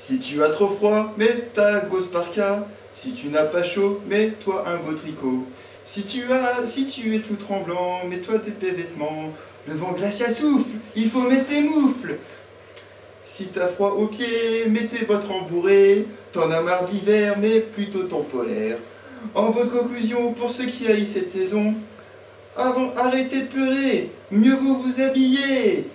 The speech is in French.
Si tu as trop froid, mets ta gosse parka. Si tu n'as pas chaud, mets-toi un beau tricot. Si tu, as, si tu es tout tremblant, mets-toi tes vêtements. Le vent glacial souffle, il faut mettre tes moufles. Si t'as froid aux pieds, mets tes bottes rembourrées. T'en as marre de l'hiver, mais plutôt ton polaire. En bonne conclusion, pour ceux qui haïssent cette saison, avant, arrêtez de pleurer, mieux vous vous habiller.